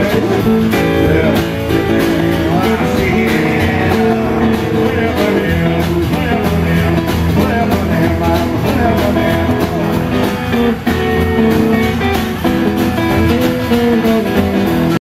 Yeah.